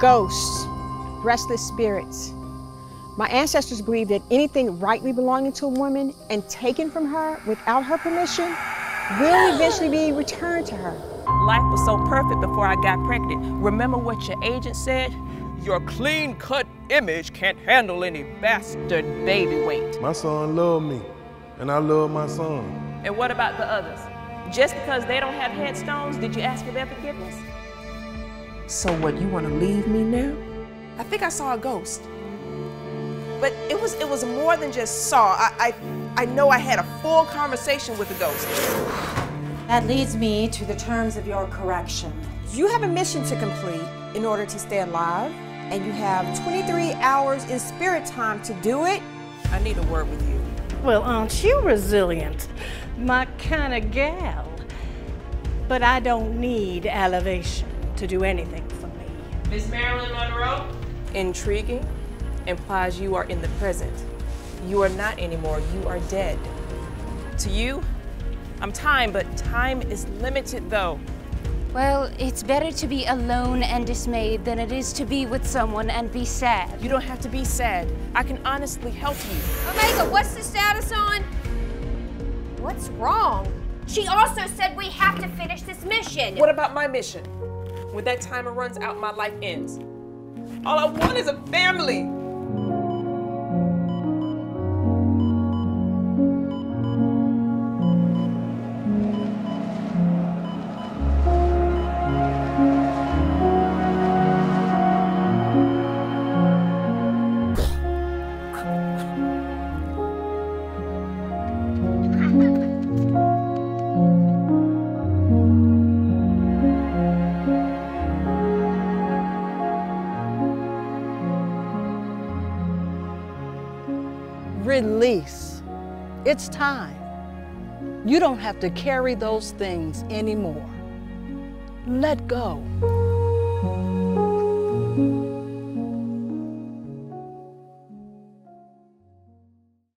Ghosts, restless spirits. My ancestors believed that anything rightly belonging to a woman and taken from her without her permission will eventually be returned to her. Life was so perfect before I got pregnant. Remember what your agent said? Your clean cut image can't handle any bastard baby weight. My son loved me, and I love my son. And what about the others? Just because they don't have headstones, did you ask for their forgiveness? So what, you want to leave me now? I think I saw a ghost. But it was it was more than just saw. I, I, I know I had a full conversation with the ghost. That leads me to the terms of your correction. You have a mission to complete in order to stay alive, and you have 23 hours in spirit time to do it. I need a word with you. Well, aren't you resilient? My kind of gal. But I don't need elevation to do anything for me. Miss Marilyn Monroe? Intriguing implies you are in the present. You are not anymore, you are dead. To you, I'm time, but time is limited though. Well, it's better to be alone and dismayed than it is to be with someone and be sad. You don't have to be sad. I can honestly help you. Omega, what's the status on? What's wrong? She also said we have to finish this mission. What about my mission? When that timer runs out, my life ends. All I want is a family. Release. It's time. You don't have to carry those things anymore. Let go.